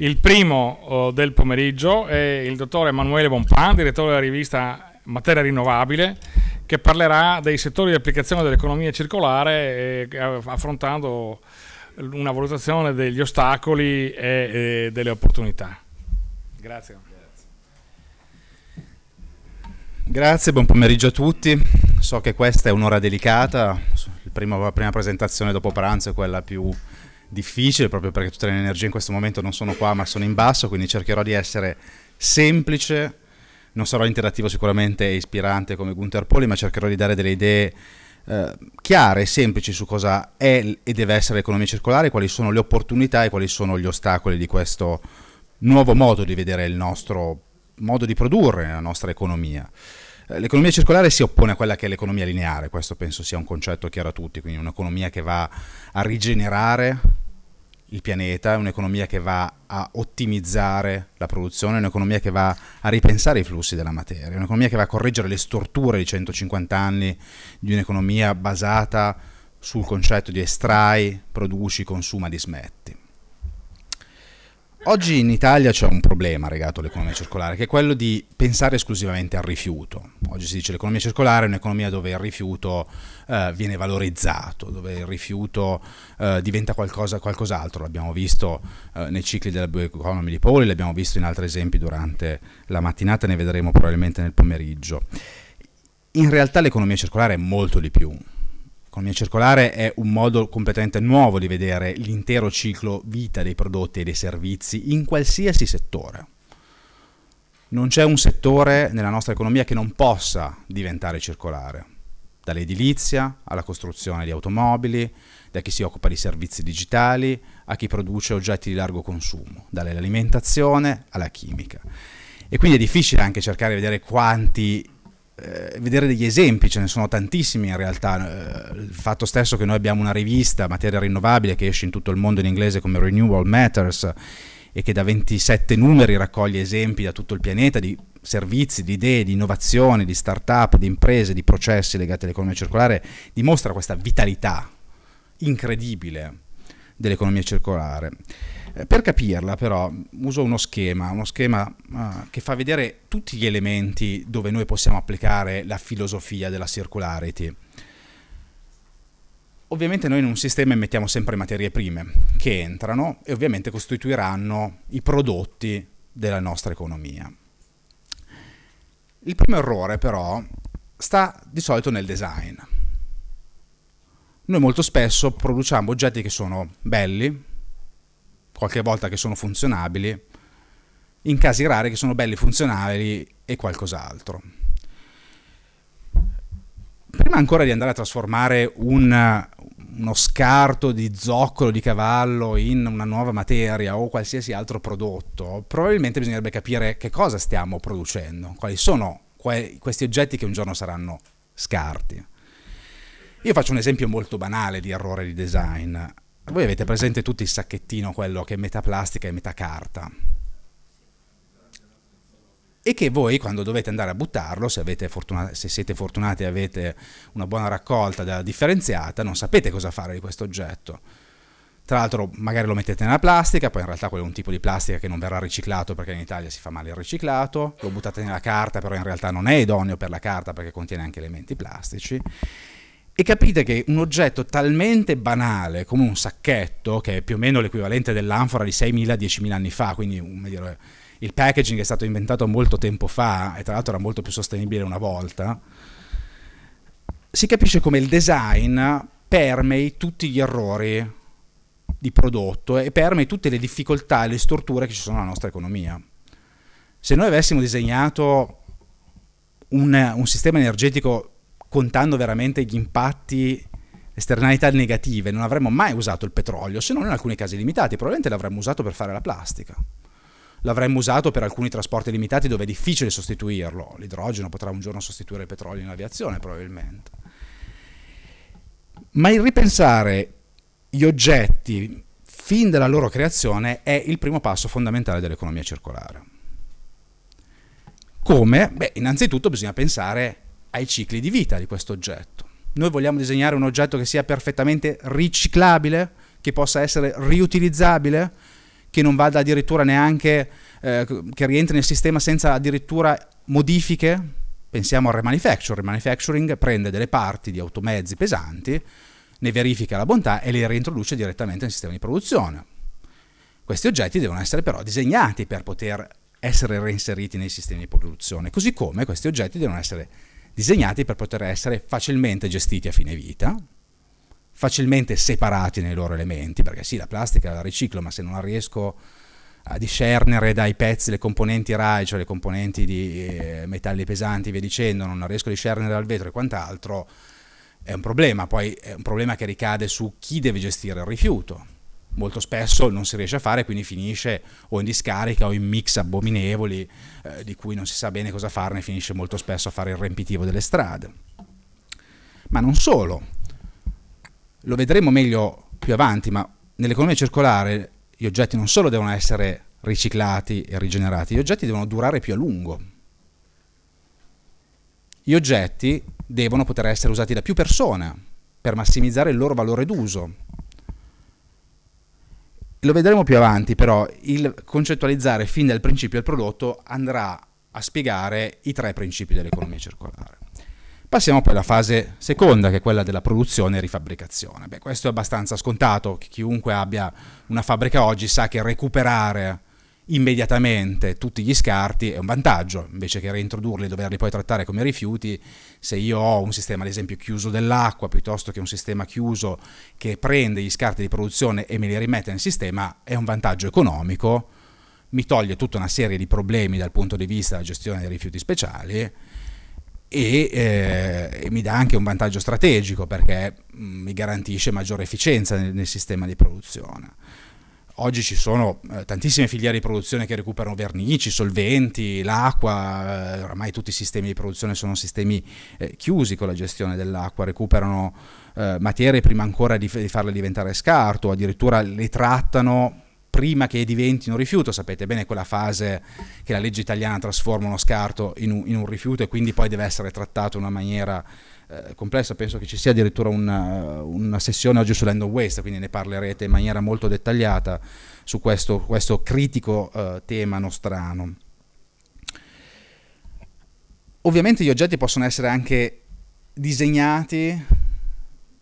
Il primo uh, del pomeriggio è il dottor Emanuele Bonpan, direttore della rivista Materia Rinnovabile, che parlerà dei settori di applicazione dell'economia circolare eh, affrontando una valutazione degli ostacoli e, delle opportunità. Grazie. Grazie, buon pomeriggio a tutti. So che questa è un'ora delicata, la prima presentazione dopo pranzo è quella più difficile, proprio perché tutte le energie in questo momento non sono qua ma sono in basso, quindi cercherò di essere semplice, non sarò interattivo sicuramente e ispirante come Gunther Poli, ma cercherò di dare delle idee eh, chiare e semplici su cosa è e deve essere l'economia circolare, quali sono le opportunità e quali sono gli ostacoli di questo nuovo modo di vedere il nostro modo di produrre la nostra economia. Eh, l'economia circolare si oppone a quella che è l'economia lineare, questo penso sia un concetto chiaro a tutti, quindi un'economia che va a rigenerare il pianeta, un'economia che va a ottimizzare la produzione, un'economia che va a ripensare i flussi della materia, un'economia che va a correggere le storture di 150 anni di un'economia basata sul concetto di estrai, produci, consuma, dismetti. Oggi in Italia c'è un problema legato all'economia circolare, che è quello di pensare esclusivamente al rifiuto. Oggi si dice che l'economia circolare è un'economia dove il rifiuto eh, viene valorizzato, dove il rifiuto eh, diventa qualcosa, qualcos'altro. L'abbiamo visto eh, nei cicli della bioeconomy di Poli, l'abbiamo visto in altri esempi durante la mattinata, ne vedremo probabilmente nel pomeriggio. In realtà l'economia circolare è molto di più L'economia circolare è un modo completamente nuovo di vedere l'intero ciclo vita dei prodotti e dei servizi in qualsiasi settore. Non c'è un settore nella nostra economia che non possa diventare circolare, dall'edilizia alla costruzione di automobili, da chi si occupa di servizi digitali a chi produce oggetti di largo consumo, dall'alimentazione alla chimica. E quindi è difficile anche cercare di vedere quanti eh, vedere degli esempi, ce ne sono tantissimi in realtà. Eh, il fatto stesso che noi abbiamo una rivista, Materia Rinnovabile, che esce in tutto il mondo in inglese come Renewal Matters e che da 27 numeri raccoglie esempi da tutto il pianeta di servizi, di idee, di innovazioni, di start-up, di imprese, di processi legati all'economia circolare, dimostra questa vitalità incredibile dell'economia circolare. Eh, per capirla però uso uno schema, uno schema uh, che fa vedere tutti gli elementi dove noi possiamo applicare la filosofia della circularity. Ovviamente noi in un sistema mettiamo sempre materie prime che entrano e ovviamente costituiranno i prodotti della nostra economia. Il primo errore però sta di solito nel design. Noi molto spesso produciamo oggetti che sono belli, qualche volta che sono funzionabili, in casi rari che sono belli, funzionali e qualcos'altro. Prima ancora di andare a trasformare un, uno scarto di zoccolo di cavallo in una nuova materia o qualsiasi altro prodotto, probabilmente bisognerebbe capire che cosa stiamo producendo, quali sono que questi oggetti che un giorno saranno scarti. Io faccio un esempio molto banale di errore di design. Voi avete presente tutto il sacchettino, quello che è metà plastica e metà carta. E che voi quando dovete andare a buttarlo, se, fortuna- se siete fortunati e avete una buona raccolta della differenziata, non sapete cosa fare di questo oggetto. Tra l'altro magari lo mettete nella plastica, poi in realtà quello è un tipo di plastica che non verrà riciclato perché in Italia si fa male il riciclato, lo buttate nella carta però in realtà non è idoneo per la carta perché contiene anche elementi plastici e capite che un oggetto talmente banale come un sacchetto, che è più o meno l'equivalente dell'anfora di 6.000-10.000 anni fa, quindi dire, il packaging è stato inventato molto tempo fa e tra l'altro era molto più sostenibile una volta, si capisce come il design permei tutti gli errori di prodotto e permei tutte le difficoltà e le storture che ci sono nella nostra economia. Se noi avessimo disegnato un, un sistema energetico contando veramente gli impatti esternalità negative, non avremmo mai usato il petrolio, se non in alcuni casi limitati, probabilmente l'avremmo usato per fare la plastica. L'avremmo usato per alcuni trasporti limitati dove è difficile sostituirlo. L'idrogeno potrà un giorno sostituire il petrolio in aviazione, probabilmente. Ma il ripensare gli oggetti fin dalla loro creazione è il primo passo fondamentale dell'economia circolare. Come? Beh, innanzitutto bisogna pensare ai cicli di vita di questo oggetto. Noi vogliamo disegnare un oggetto che sia perfettamente riciclabile, che possa essere riutilizzabile, che non vada addirittura neanche, eh, che rientri nel sistema senza addirittura modifiche? Pensiamo al remanufacturing. Il remanufacturing prende delle parti di automezzi pesanti, ne verifica la bontà e le reintroduce direttamente nel sistema di produzione. Questi oggetti devono essere però disegnati per poter essere reinseriti nei sistemi di produzione, così come questi oggetti devono essere disegnati per poter essere facilmente gestiti a fine vita, facilmente separati nei loro elementi, perché sì, la plastica la riciclo, ma se non la riesco a discernere dai pezzi le componenti RAI, cioè le componenti di eh, metalli pesanti, via dicendo, non la riesco a discernere dal vetro e quant'altro, è un problema. Poi è un problema che ricade su chi deve gestire il rifiuto molto spesso non si riesce a fare, quindi finisce o in discarica o in mix abominevoli eh, di cui non si sa bene cosa farne, finisce molto spesso a fare il riempitivo delle strade. Ma non solo, lo vedremo meglio più avanti, ma nell'economia circolare gli oggetti non solo devono essere riciclati e rigenerati, gli oggetti devono durare più a lungo. Gli oggetti devono poter essere usati da più persone per massimizzare il loro valore d'uso lo vedremo più avanti, però il concettualizzare fin dal principio il prodotto andrà a spiegare i tre principi dell'economia circolare. Passiamo poi alla fase seconda, che è quella della produzione e rifabbricazione. Beh, questo è abbastanza scontato, chiunque abbia una fabbrica oggi sa che recuperare immediatamente tutti gli scarti è un vantaggio, invece che reintrodurli e doverli poi trattare come rifiuti, se io ho un sistema ad esempio chiuso dell'acqua piuttosto che un sistema chiuso che prende gli scarti di produzione e me li rimette nel sistema, è un vantaggio economico, mi toglie tutta una serie di problemi dal punto di vista della gestione dei rifiuti speciali e, eh, e mi dà anche un vantaggio strategico perché mm, mi garantisce maggiore efficienza nel, nel sistema di produzione. Oggi ci sono eh, tantissime filiere di produzione che recuperano vernici, solventi, l'acqua, eh, oramai tutti i sistemi di produzione sono sistemi eh, chiusi con la gestione dell'acqua, recuperano eh, materie prima ancora di, di farle diventare scarto, addirittura le trattano prima che diventino rifiuto, sapete bene quella fase che la legge italiana trasforma uno scarto in un, in un rifiuto e quindi poi deve essere trattato in una maniera eh, complessa, penso che ci sia addirittura una, una, sessione oggi sull'end of waste, quindi ne parlerete in maniera molto dettagliata su questo, questo critico eh, tema nostrano. Ovviamente gli oggetti possono essere anche disegnati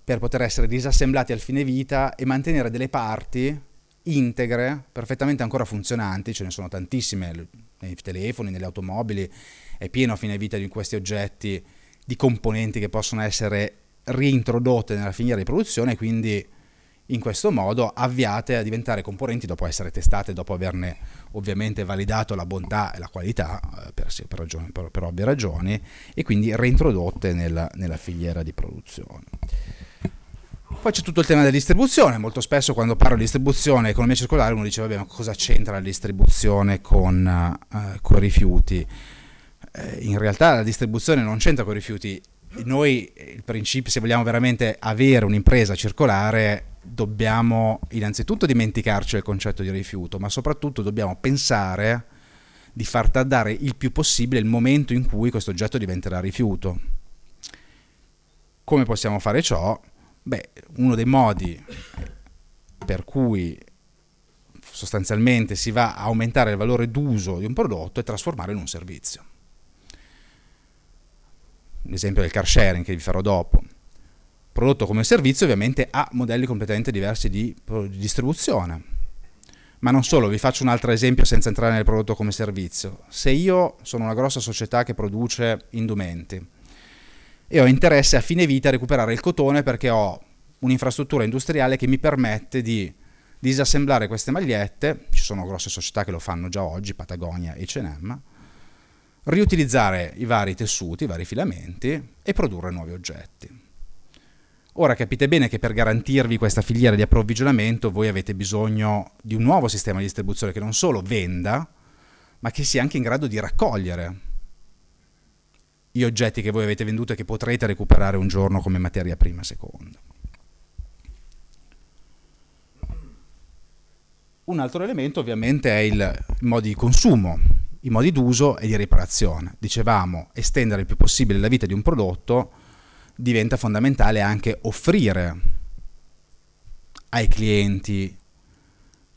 per poter essere disassemblati al fine vita e mantenere delle parti integre, perfettamente ancora funzionanti, ce ne sono tantissime nei telefoni, nelle automobili, è pieno a fine vita di questi oggetti di componenti che possono essere reintrodotte nella filiera di produzione e quindi in questo modo avviate a diventare componenti dopo essere testate, dopo averne ovviamente validato la bontà e la qualità eh, per, per, ragioni, per, per, ovvie ragioni e quindi reintrodotte nella, nella filiera di produzione. Poi c'è tutto il tema della distribuzione, molto spesso quando parlo di distribuzione e economia circolare uno dice vabbè ma cosa c'entra la distribuzione con, uh, con i rifiuti? eh, in realtà la distribuzione non c'entra con i rifiuti. Noi, il principio, se vogliamo veramente avere un'impresa circolare, dobbiamo innanzitutto dimenticarci del concetto di rifiuto, ma soprattutto dobbiamo pensare di far tardare il più possibile il momento in cui questo oggetto diventerà rifiuto. Come possiamo fare ciò? Beh, uno dei modi per cui sostanzialmente si va a aumentare il valore d'uso di un prodotto è trasformarlo in un servizio l'esempio del car sharing che vi farò dopo. Prodotto come servizio ovviamente ha modelli completamente diversi di, di distribuzione. Ma non solo, vi faccio un altro esempio senza entrare nel prodotto come servizio. Se io sono una grossa società che produce indumenti e ho interesse a fine vita a recuperare il cotone perché ho un'infrastruttura industriale che mi permette di disassemblare queste magliette, ci sono grosse società che lo fanno già oggi, Patagonia e H&M, riutilizzare i vari tessuti, i vari filamenti e produrre nuovi oggetti. Ora capite bene che per garantirvi questa filiera di approvvigionamento voi avete bisogno di un nuovo sistema di distribuzione che non solo venda, ma che sia anche in grado di raccogliere gli oggetti che voi avete venduto e che potrete recuperare un giorno come materia prima seconda. Un altro elemento ovviamente è il modo di consumo i modi d'uso e di riparazione. Dicevamo, estendere il più possibile la vita di un prodotto diventa fondamentale anche offrire ai clienti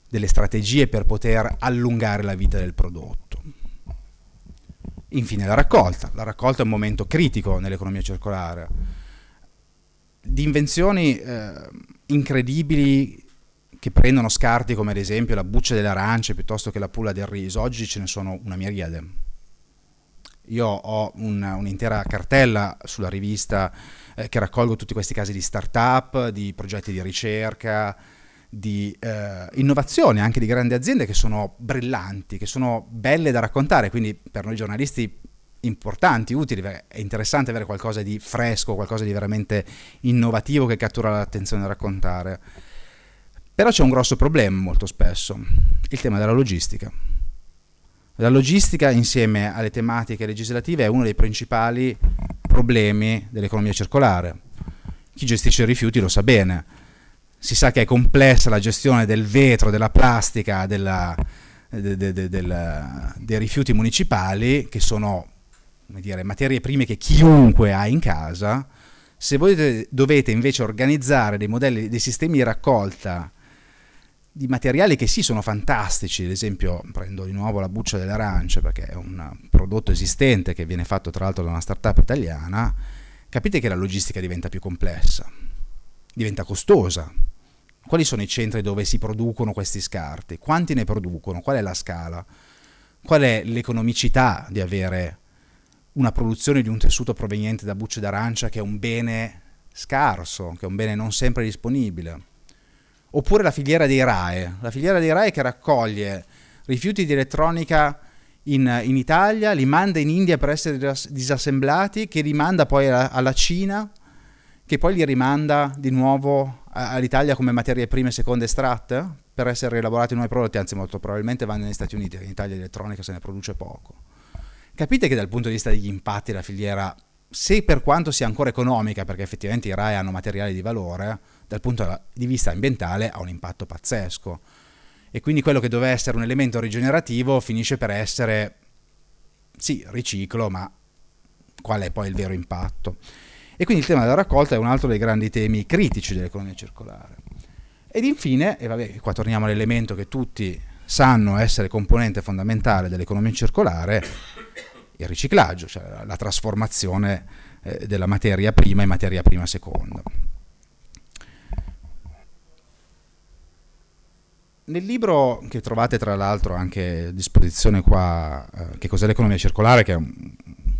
delle strategie per poter allungare la vita del prodotto. Infine la raccolta. La raccolta è un momento critico nell'economia circolare. Di invenzioni eh, incredibili che prendono scarti come ad esempio la buccia delle arance piuttosto che la pulla del riso, oggi ce ne sono una miriade. Io ho un'intera cartella sulla rivista eh, che raccolgo tutti questi casi di start-up, di progetti di ricerca, di eh, innovazione anche di grandi aziende che sono brillanti, che sono belle da raccontare, quindi per noi giornalisti importanti, utili, è interessante avere qualcosa di fresco, qualcosa di veramente innovativo che cattura l'attenzione da raccontare. Però c'è un grosso problema molto spesso, il tema della logistica. La logistica insieme alle tematiche legislative è uno dei principali problemi dell'economia circolare. Chi gestisce i rifiuti lo sa bene si sa che è complessa la gestione del vetro, della plastica, della, de, de, de, dei rifiuti municipali, che sono dire, materie prime che chiunque ha in casa. Se voi dovete invece organizzare dei modelli, dei sistemi di raccolta di materiali che sì sono fantastici, ad esempio prendo di nuovo la buccia delle perché è un prodotto esistente che viene fatto tra l'altro da una startup italiana, capite che la logistica diventa più complessa, diventa costosa, quali sono i centri dove si producono questi scarti? Quanti ne producono? Qual è la scala? Qual è l'economicità di avere una produzione di un tessuto proveniente da bucce d'arancia che è un bene scarso, che è un bene non sempre disponibile? Oppure la filiera dei RAE, la filiera dei RAE che raccoglie rifiuti di elettronica in, in Italia, li manda in India per essere disassemblati, che li manda poi alla, alla Cina, che poi li rimanda di nuovo all'Italia come materie prime seconde estratte per essere rielaborati nuovi prodotti, anzi molto probabilmente vanno negli Stati Uniti, in Italia elettronica se ne produce poco. Capite che dal punto di vista degli impatti la filiera, se per quanto sia ancora economica, perché effettivamente i RAE hanno materiali di valore, dal punto di vista ambientale ha un impatto pazzesco. E quindi quello che doveva essere un elemento rigenerativo finisce per essere, sì, riciclo, ma qual è poi il vero impatto? E quindi il tema della raccolta è un altro dei grandi temi critici dell'economia circolare. Ed infine, e vabbè, qua torniamo all'elemento che tutti sanno essere componente fondamentale dell'economia circolare, il riciclaggio, cioè la trasformazione eh, della materia prima in materia prima seconda. Nel libro che trovate tra l'altro anche a disposizione qua, eh, che cos'è l'economia circolare, che è un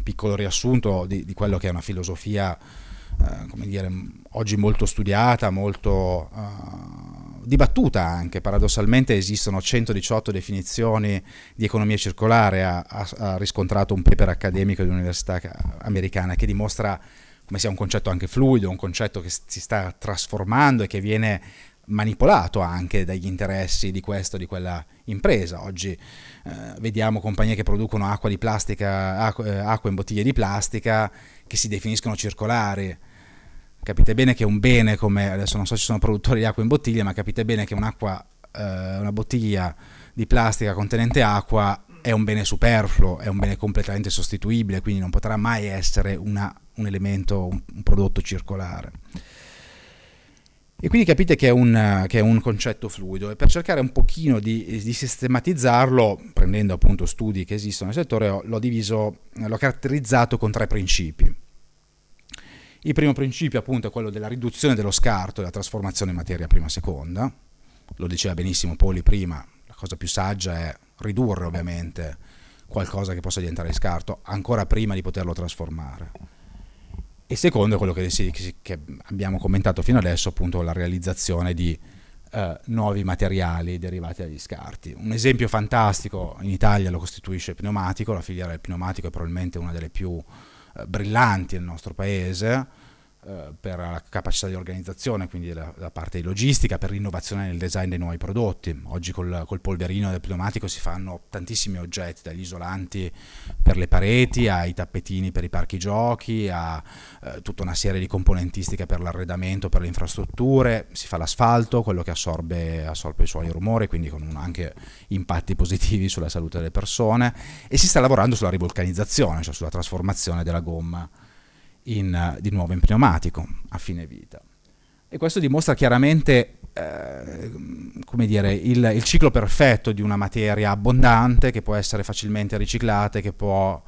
piccolo riassunto di, di quello che è una filosofia, eh, come dire, oggi molto studiata, molto uh, dibattuta anche. Paradossalmente esistono 118 definizioni di economia circolare, ha, ha riscontrato un paper accademico di un'università americana che dimostra come sia un concetto anche fluido, un concetto che si sta trasformando e che viene manipolato anche dagli interessi di questa o di quella impresa. Oggi eh, vediamo compagnie che producono acqua, plastica, acqua, eh, acqua in bottiglie di plastica che si definiscono circolari. Capite bene che un bene come, adesso non so se ci sono produttori di acqua in bottiglia, ma capite bene che un'acqua, eh, una bottiglia di plastica contenente acqua è un bene superfluo, è un bene completamente sostituibile, quindi non potrà mai essere una, un elemento, un, un prodotto circolare. E quindi capite che è, un, che è, un, concetto fluido e per cercare un pochino di, di, sistematizzarlo, prendendo appunto studi che esistono nel settore, l'ho diviso, l'ho caratterizzato con tre principi. Il primo principio appunto è quello della riduzione dello scarto della trasformazione in materia prima-seconda. Lo diceva benissimo Poli prima, la cosa più saggia è ridurre ovviamente qualcosa che possa diventare scarto ancora prima di poterlo trasformare e secondo è quello che, si, che, abbiamo commentato fino adesso, appunto la realizzazione di eh, nuovi materiali derivati dagli scarti. Un esempio fantastico in Italia lo costituisce il pneumatico, la filiera del pneumatico è probabilmente una delle più eh, brillanti nel nostro paese, eh, per la capacità di organizzazione, quindi la, la, parte di logistica, per l'innovazione nel design dei nuovi prodotti. Oggi col, col, polverino del pneumatico si fanno tantissimi oggetti, dagli isolanti per le pareti, ai tappetini per i parchi giochi, a eh, tutta una serie di componentistica per l'arredamento, per le infrastrutture, si fa l'asfalto, quello che assorbe, assorbe i suoi rumori, quindi con un, anche impatti positivi sulla salute delle persone, e si sta lavorando sulla rivulcanizzazione, cioè sulla trasformazione della gomma in, di nuovo in pneumatico a fine vita. E questo dimostra chiaramente eh, come dire, il, il, ciclo perfetto di una materia abbondante che può essere facilmente riciclata e che può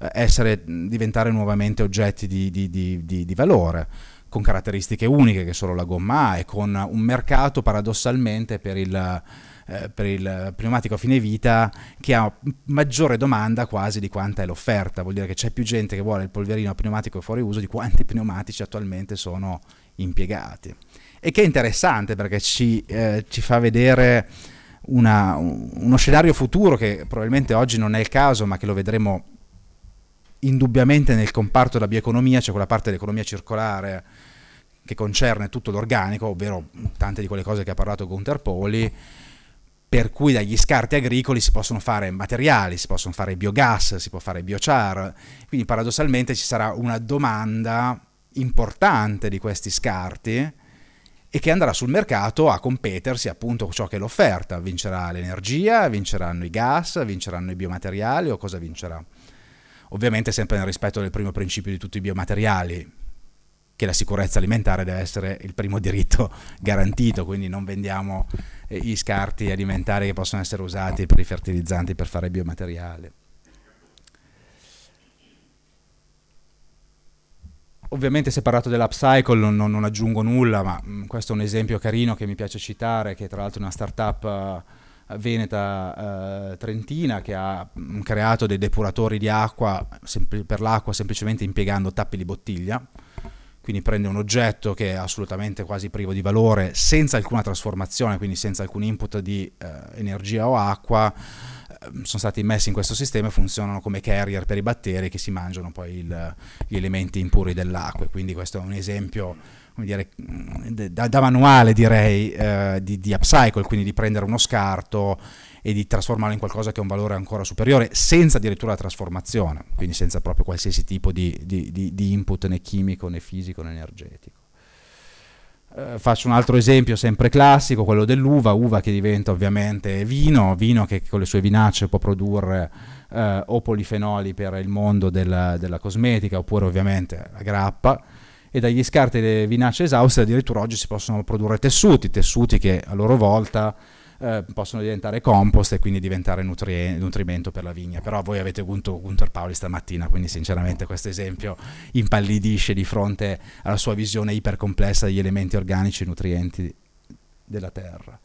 eh, essere, diventare nuovamente oggetti di, di, di, di, valore con caratteristiche uniche che solo la gomma ha e con un mercato paradossalmente per il, eh, per il pneumatico a fine vita che ha maggiore domanda quasi di quanta è l'offerta, vuol dire che c'è più gente che vuole il polverino pneumatico fuori uso di quanti pneumatici attualmente sono impiegati. E che è interessante perché ci, eh, ci fa vedere una, uno scenario futuro che probabilmente oggi non è il caso, ma che lo vedremo indubbiamente nel comparto della bioeconomia, cioè quella parte dell'economia circolare che concerne tutto l'organico, ovvero tante di quelle cose che ha parlato Gunther Poli, per cui dagli scarti agricoli si possono fare materiali, si possono fare biogas, si può fare biochar, quindi paradossalmente ci sarà una domanda importante di questi scarti e che andrà sul mercato a competersi appunto ciò che è l'offerta, vincerà l'energia, vinceranno i gas, vinceranno i biomateriali o cosa vincerà? Ovviamente sempre nel rispetto del primo principio di tutti i biomateriali, che la sicurezza alimentare deve essere il primo diritto garantito, quindi non vendiamo eh, gli scarti alimentari che possono essere usati per i fertilizzanti per fare biomateriali. Ovviamente si è parlato dell'upcycle, non, non, aggiungo nulla, ma mm, questo è un esempio carino che mi piace citare, che tra l'altro è una startup uh, veneta uh, trentina che ha mm, creato dei depuratori di acqua per l'acqua semplicemente impiegando tappi di bottiglia. Quindi prende un oggetto che è assolutamente quasi privo di valore, senza alcuna trasformazione, quindi senza alcun input di uh, energia o acqua, sono stati immessi in questo sistema e funzionano come carrier per i batteri che si mangiano poi il, gli elementi impuri dell'acqua. Quindi questo è un esempio dire, da, da, manuale direi eh, di, di, upcycle, quindi di prendere uno scarto e di trasformarlo in qualcosa che ha un valore ancora superiore senza addirittura la trasformazione, quindi senza proprio qualsiasi tipo di, di, di input né chimico né fisico né energetico. Eh, faccio un altro esempio sempre classico, quello dell'uva, uva che diventa ovviamente vino, vino che con le sue vinacce può produrre eh, o polifenoli per il mondo del, della cosmetica oppure ovviamente la grappa. E dagli scarti delle vinacce esauste addirittura oggi si possono produrre tessuti, tessuti che a loro volta eh, possono diventare compost e quindi diventare nutri- nutrimento per la vigna. Però voi avete avuto Gunther Pauli stamattina, quindi sinceramente questo esempio impallidisce di fronte alla sua visione ipercomplessa degli elementi organici e nutrienti della terra.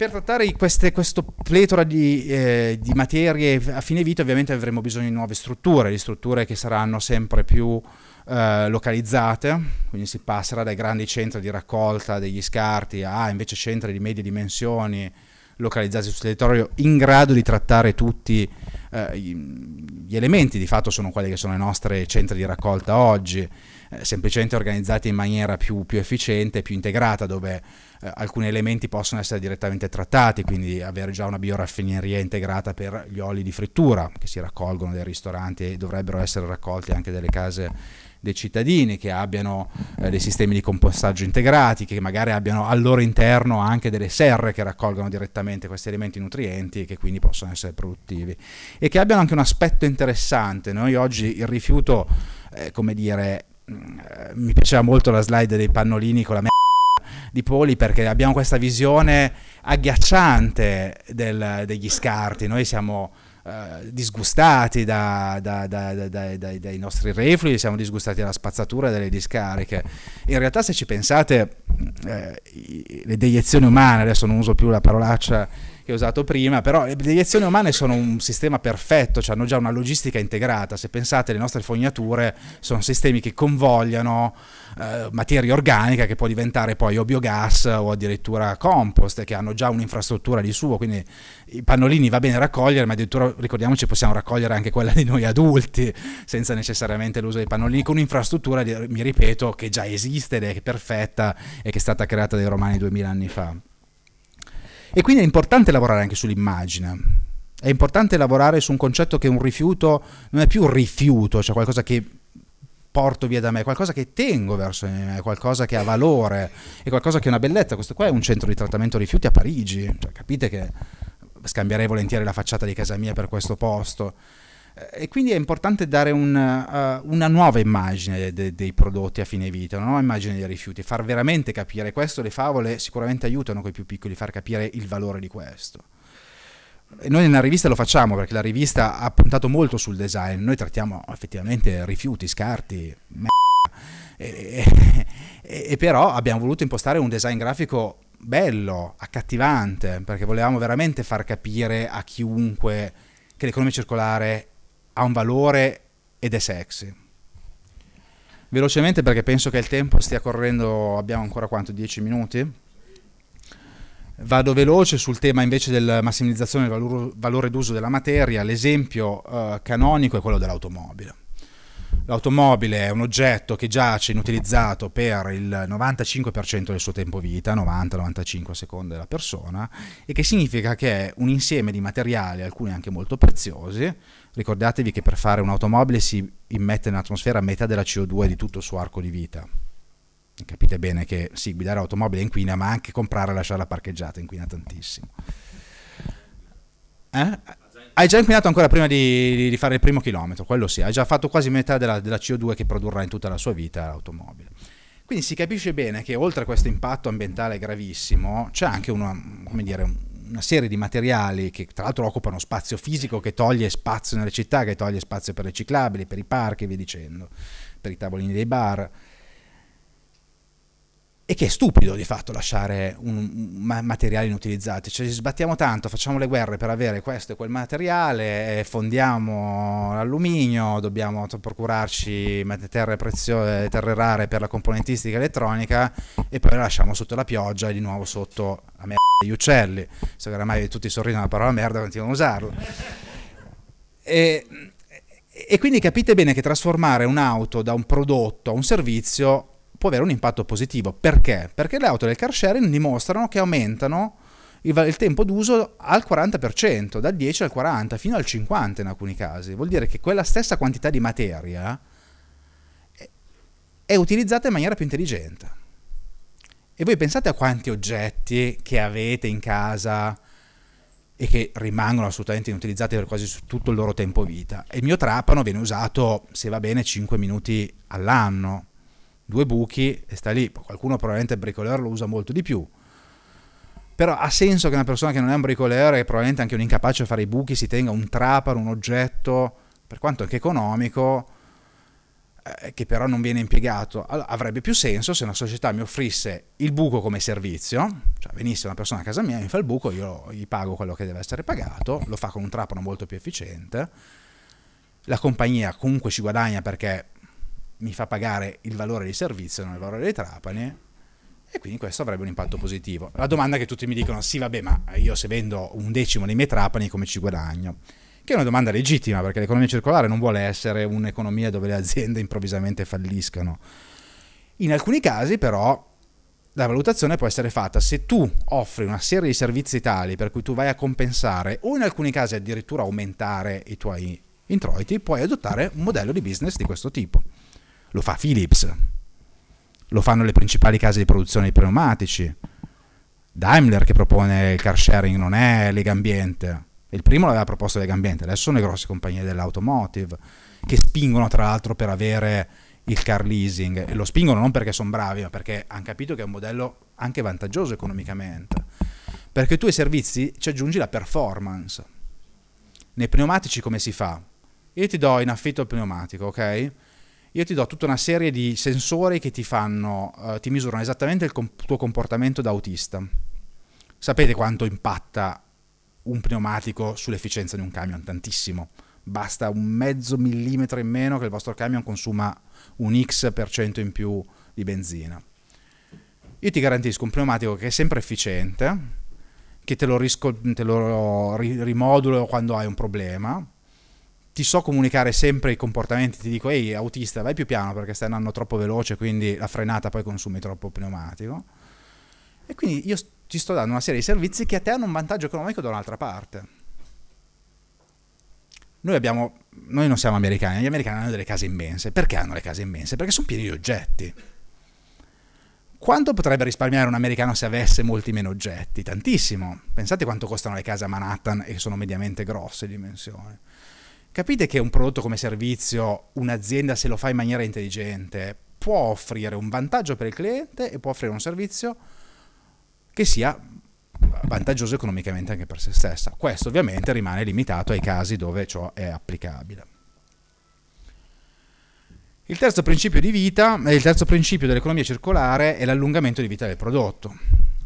Per trattare queste, questo pletora di, eh, di, materie a fine vita ovviamente avremo bisogno di nuove strutture, di strutture che saranno sempre più eh, localizzate, quindi si passerà dai grandi centri di raccolta degli scarti a invece centri di medie dimensioni localizzati sul territorio in grado di trattare tutti eh, gli elementi, di fatto sono quelli che sono i nostri centri di raccolta oggi, eh, semplicemente organizzati in maniera più, più efficiente, più integrata, dove eh, alcuni elementi possono essere direttamente trattati, quindi avere già una bioraffineria integrata per gli oli di frittura che si raccolgono dai ristoranti e dovrebbero essere raccolti anche dalle case dei cittadini, che abbiano eh, dei sistemi di compostaggio integrati, che magari abbiano al loro interno anche delle serre che raccolgono direttamente questi elementi nutrienti e che quindi possono essere produttivi. E che abbiano anche un aspetto interessante. Noi oggi il rifiuto, eh, come dire, mm, eh, mi piaceva molto la slide dei pannolini con la di Poli perché abbiamo questa visione agghiacciante del, degli scarti. Noi siamo eh, disgustati da, da, da, dai nostri reflui, siamo disgustati dalla spazzatura delle discariche. In realtà se ci pensate, eh, le deiezioni umane, adesso non uso più la parolaccia che ho usato prima, però le deiezioni umane sono un sistema perfetto, cioè hanno già una logistica integrata. Se pensate, le nostre fognature sono sistemi che convogliano eh, materia organica che può diventare poi o biogas o addirittura compost, che hanno già un'infrastruttura di suo, quindi i pannolini va bene raccogliere, ma addirittura ricordiamoci possiamo raccogliere anche quella di noi adulti, senza necessariamente l'uso dei pannolini, con un'infrastruttura, mi ripeto, che già esiste ed è perfetta e che è stata creata dai romani duemila anni fa. E quindi è importante lavorare anche sull'immagine. È importante lavorare su un concetto che un rifiuto non è più un rifiuto, cioè qualcosa che porto via da me, qualcosa che tengo verso di me, qualcosa che ha valore, è qualcosa che è una bellezza. Questo qua è un centro di trattamento rifiuti a Parigi, cioè, capite che scambierei volentieri la facciata di casa mia per questo posto. E quindi è importante dare un, uh, una nuova immagine de, dei prodotti a fine vita, una nuova immagine dei rifiuti, far veramente capire questo. Le favole sicuramente aiutano con i più piccoli a far capire il valore di questo. E noi nella rivista lo facciamo perché la rivista ha puntato molto sul design. Noi trattiamo effettivamente rifiuti, scarti, e, e, e però abbiamo voluto impostare un design grafico bello, accattivante, perché volevamo veramente far capire a chiunque che l'economia circolare ha un valore ed è sexy. Velocemente perché penso che il tempo stia correndo, abbiamo ancora quanto? 10 minuti? Vado veloce sul tema invece della massimizzazione del valore, d'uso della materia, l'esempio uh, canonico è quello dell'automobile. L'automobile è un oggetto che giace inutilizzato per il 95% del suo tempo vita, 90-95 a seconda della persona, e che significa che è un insieme di materiali, alcuni anche molto preziosi. Ricordatevi che per fare un'automobile si immette nell'atmosfera metà della CO2 di tutto il suo arco di vita. Capite bene che sì, guidare l'automobile inquina, ma anche comprare e lasciarla parcheggiata inquina tantissimo. Eh? Hai già inquinato ancora prima di, di, fare il primo chilometro, quello sì, hai già fatto quasi metà della, della CO2 che produrrà in tutta la sua vita l'automobile. Quindi si capisce bene che oltre a questo impatto ambientale gravissimo c'è anche una, dire, una, serie di materiali che tra l'altro occupano spazio fisico, che toglie spazio nelle città, che toglie spazio per le ciclabili, per i parchi e via dicendo, per i tavolini dei bar e che è stupido di fatto lasciare un, un, materiali inutilizzati, cioè ci sbattiamo tanto, facciamo le guerre per avere questo e quel materiale, fondiamo l'alluminio, dobbiamo procurarci terre, preziose, terre rare per la componentistica elettronica e poi le lasciamo sotto la pioggia e di nuovo sotto la merda degli uccelli, so che oramai tutti sorridono la parola merda continuano a usarla. E, e quindi capite bene che trasformare un'auto da un prodotto a un servizio può avere un impatto positivo. Perché? Perché le auto del car sharing dimostrano che aumentano il, il tempo d'uso al 40%, dal 10 al 40, fino al 50 in alcuni casi. Vuol dire che quella stessa quantità di materia è, è utilizzata in maniera più intelligente. E voi pensate a quanti oggetti che avete in casa e che rimangono assolutamente inutilizzati per quasi tutto il loro tempo vita. Il mio trapano viene usato, se va bene, 5 minuti all'anno due buchi e sta lì. Qualcuno probabilmente il bricoleur lo usa molto di più. Però ha senso che una persona che non è un bricoleur e probabilmente anche un incapace a fare i buchi si tenga un trapano, un oggetto, per quanto anche economico, eh, che però non viene impiegato. Allora, avrebbe più senso se una società mi offrisse il buco come servizio, cioè venisse una persona a casa mia, mi fa il buco, io gli pago quello che deve essere pagato, lo fa con un trapano molto più efficiente. La compagnia comunque ci guadagna perché mi fa pagare il valore dei servizi, non il valore dei trapani, e quindi questo avrebbe un impatto positivo. La domanda che tutti mi dicono, sì vabbè, ma io se vendo un decimo dei miei trapani come ci guadagno? Che è una domanda legittima, perché l'economia circolare non vuole essere un'economia dove le aziende improvvisamente falliscano. In alcuni casi però la valutazione può essere fatta se tu offri una serie di servizi tali per cui tu vai a compensare o in alcuni casi addirittura aumentare i tuoi introiti, puoi adottare un modello di business di questo tipo lo fa Philips, lo fanno le principali case di produzione di pneumatici. Daimler che propone il car sharing non è Legambiente. Il primo l'aveva proposto Legambiente, adesso sono le grosse compagnie dell'automotive che spingono tra l'altro per avere il car leasing e lo spingono non perché sono bravi, ma perché hanno capito che è un modello anche vantaggioso economicamente. Perché tu ai servizi ci aggiungi la performance. Nei pneumatici come si fa? Io ti do in affitto il pneumatico, ok? Io ti do tutta una serie di sensori che ti fanno, uh, ti misurano esattamente il comp- tuo comportamento da autista. Sapete quanto impatta un pneumatico sull'efficienza di un camion? Tantissimo. Basta un mezzo millimetro in meno che il vostro camion consuma un X% in più di benzina. Io ti garantisco un pneumatico che è sempre efficiente, che te lo, risco- te lo ri- rimodulo quando hai un problema, ti so comunicare sempre i comportamenti, ti dico ehi autista vai più piano perché stai andando troppo veloce quindi la frenata poi consumi troppo pneumatico e quindi io ti sto dando una serie di servizi che a te hanno un vantaggio economico da un'altra parte. Noi, abbiamo, noi non siamo americani, gli americani hanno delle case immense. Perché hanno le case immense? Perché sono pieni di oggetti. Quanto potrebbe risparmiare un americano se avesse molti meno oggetti? Tantissimo. Pensate quanto costano le case a Manhattan e sono mediamente grosse dimensioni capite che un prodotto come servizio, un'azienda se lo fa in maniera intelligente, può offrire un vantaggio per il cliente e può offrire un servizio che sia vantaggioso economicamente anche per se stessa. Questo ovviamente rimane limitato ai casi dove ciò è applicabile. Il terzo principio di vita, il terzo principio dell'economia circolare è l'allungamento di vita del prodotto.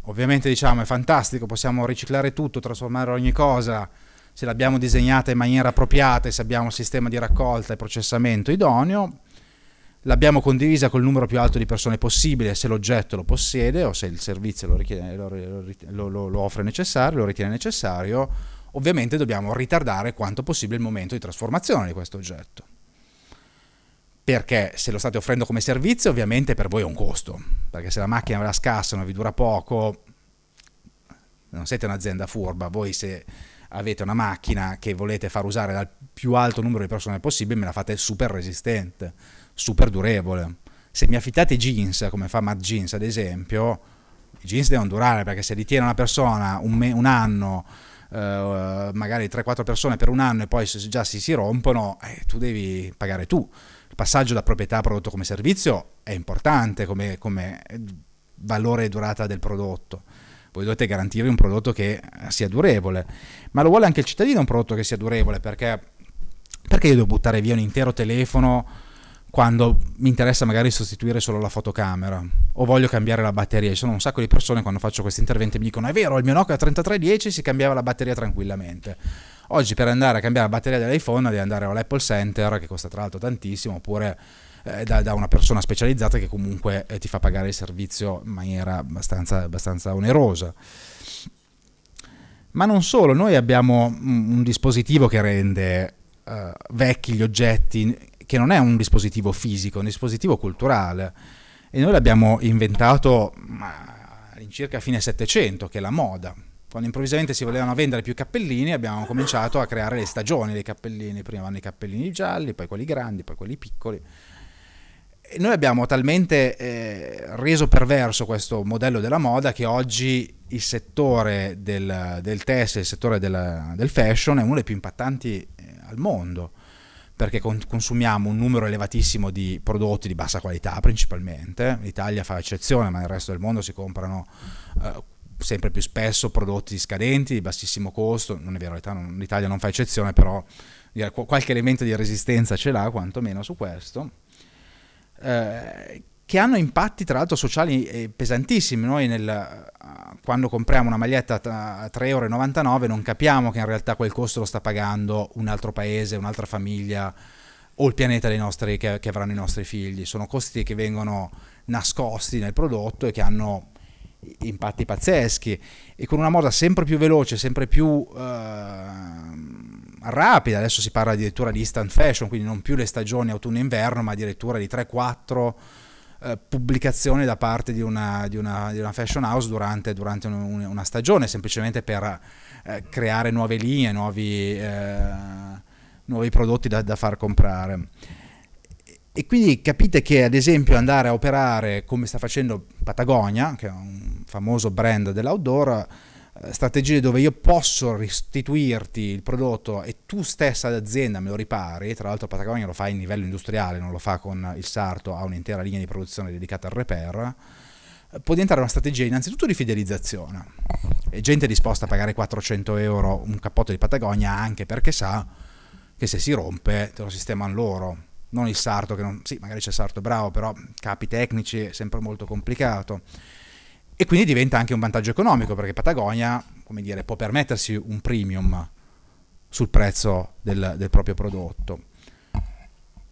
Ovviamente diciamo è fantastico, possiamo riciclare tutto, trasformare ogni cosa se l'abbiamo disegnata in maniera appropriata e se abbiamo un sistema di raccolta e processamento idoneo, l'abbiamo condivisa col numero più alto di persone possibile se l'oggetto lo possiede o se il servizio lo, richiede, lo, lo, lo offre necessario, lo ritiene necessario, ovviamente dobbiamo ritardare quanto possibile il momento di trasformazione di questo oggetto. Perché se lo state offrendo come servizio ovviamente per voi è un costo, perché se la macchina ve la scassano e vi dura poco, non siete un'azienda furba, voi se avete una macchina che volete far usare dal più alto numero di persone possibile, me la fate super resistente, super durevole. Se mi affittate jeans, come fa Matt Jeans ad esempio, i jeans devono durare perché se li tiene una persona un, un anno, eh, magari 3-4 persone per un anno e poi già si, si rompono, eh, tu devi pagare tu il passaggio da proprietà a prodotto come servizio è importante come, come valore e durata del prodotto. Voi dovete garantire un prodotto che sia durevole, ma lo vuole anche il cittadino un prodotto che sia durevole perché, perché io devo buttare via un intero telefono quando mi interessa magari sostituire solo la fotocamera o voglio cambiare la batteria. Ci sono un sacco di persone quando faccio questi interventi mi dicono è vero, il mio Nokia 3310 si cambiava la batteria tranquillamente. Oggi per andare a cambiare la batteria dell'iPhone devi andare all'Apple Center, che costa tra l'altro tantissimo, oppure eh, da, da, una persona specializzata che comunque eh, ti fa pagare il servizio in maniera abbastanza, abbastanza onerosa. Ma non solo, noi abbiamo un, dispositivo che rende uh, vecchi gli oggetti, che non è un dispositivo fisico, è un dispositivo culturale. E noi l'abbiamo inventato all'incirca fine Settecento, che è la moda quando improvvisamente si volevano vendere più cappellini abbiamo cominciato a creare le stagioni dei cappellini, prima vanno i cappellini gialli, poi quelli grandi, poi quelli piccoli. Noi abbiamo talmente eh, reso perverso questo modello della moda che oggi il settore del, del test, il settore del, del, fashion è uno dei più impattanti eh, al mondo perché consumiamo un numero elevatissimo di prodotti di bassa qualità principalmente, l'Italia fa eccezione ma nel resto del mondo si comprano eh, sempre più spesso prodotti scadenti, di bassissimo costo, non è vero, l'Italia non fa eccezione, però qualche elemento di resistenza ce l'ha, quantomeno su questo, eh, che hanno impatti tra l'altro sociali eh, pesantissimi. Noi nel, quando compriamo una maglietta a 3,99 euro non capiamo che in realtà quel costo lo sta pagando un altro paese, un'altra famiglia o il pianeta nostri, che, che avranno i nostri figli. Sono costi che vengono nascosti nel prodotto e che hanno impatti pazzeschi e con una moda sempre più veloce, sempre più uh, rapida, adesso si parla addirittura di instant fashion, quindi non più le stagioni autunno-inverno, ma addirittura di 3-4 uh, eh, pubblicazioni da parte di una, di una, di una fashion house durante, durante un, una stagione, semplicemente per uh, creare nuove linee, nuovi, nuovi prodotti da, da far comprare. E quindi capite che ad esempio andare a operare come sta facendo Patagonia, che è un famoso brand dell'outdoor, eh, strategie dove io posso restituirti il prodotto e tu stessa d'azienda me lo ripari, tra l'altro Patagonia lo fa in livello industriale, non lo fa con il sarto, ha un'intera linea di produzione dedicata al repair, può diventare una strategia innanzitutto di fidelizzazione. E gente disposta a pagare 400 euro un cappotto di Patagonia anche perché sa che se si rompe te lo sistemano loro non il sarto, che non, sì, magari c'è sarto bravo, però capi tecnici è sempre molto complicato. E quindi diventa anche un vantaggio economico, perché Patagonia, come dire, può permettersi un premium sul prezzo del, del proprio prodotto.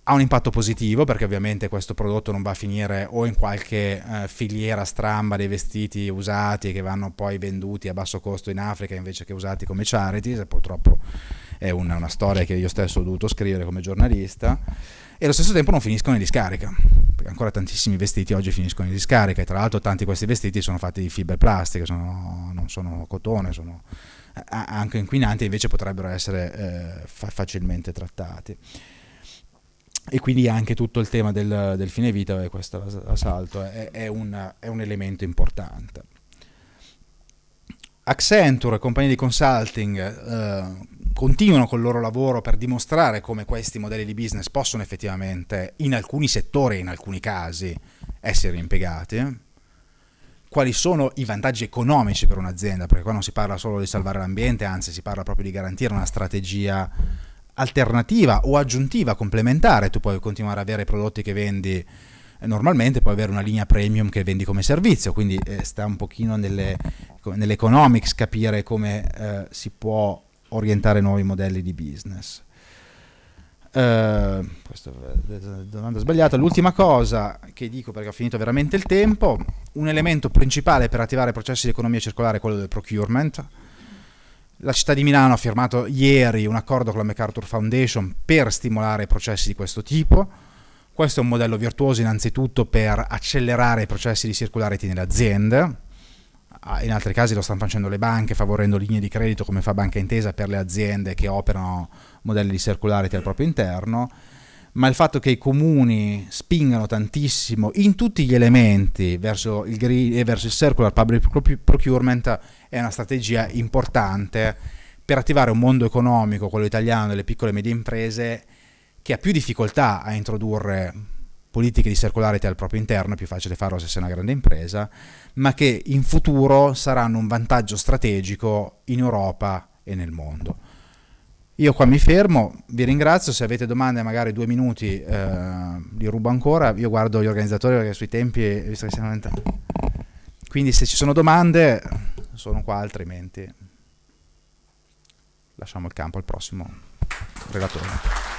Ha un impatto positivo perché ovviamente questo prodotto non va a finire o in qualche eh, filiera stramba dei vestiti usati che vanno poi venduti a basso costo in Africa invece che usati come charities, purtroppo è una, una storia che io stesso ho dovuto scrivere come giornalista e allo stesso tempo non finiscono in discarica, perché ancora tantissimi vestiti oggi finiscono in discarica e tra l'altro tanti di questi vestiti sono fatti di fibre plastiche, sono, non sono cotone, sono anche inquinanti invece potrebbero essere eh, fa- facilmente trattati. E quindi anche tutto il tema del, del fine vita, e questo assalto, è, è, un, è un elemento importante. Accenture e compagnie di consulting eh, continuano col loro lavoro per dimostrare come questi modelli di business possono effettivamente, in alcuni settori e in alcuni casi, essere impiegati. Quali sono i vantaggi economici per un'azienda? Perché qua non si parla solo di salvare l'ambiente, anzi si parla proprio di garantire una strategia alternativa o aggiuntiva, complementare. Tu puoi continuare ad avere prodotti che vendi normalmente puoi avere una linea premium che vendi come servizio, quindi eh, sta un pochino nelle, nell'economics capire come eh, si può orientare nuovi modelli di business. Uh, questa è una domanda sbagliata. L'ultima cosa che dico perché ho finito veramente il tempo, un elemento principale per attivare processi di economia circolare è quello del procurement. La città di Milano ha firmato ieri un accordo con la MacArthur Foundation per stimolare processi di questo tipo. Questo è un modello virtuoso innanzitutto per accelerare i processi di circularity nelle aziende. Ah, in altri casi lo stanno facendo le banche favorendo linee di credito come fa Banca Intesa per le aziende che operano modelli di circularity al proprio interno, ma il fatto che i comuni spingano tantissimo in tutti gli elementi verso il, green, e verso il circular public procurement è una strategia importante per attivare un mondo economico, quello italiano, delle piccole e medie imprese, che ha più difficoltà a introdurre politiche di circularity al proprio interno, è più facile farlo se sei una grande impresa, ma che in futuro saranno un vantaggio strategico in Europa e nel mondo. Io qua mi fermo, vi ringrazio, se avete domande magari due minuti eh, li rubo ancora, io guardo gli organizzatori perché sui tempi, visto che siamo quindi se ci sono domande sono qua, altrimenti lasciamo il campo al prossimo relatore.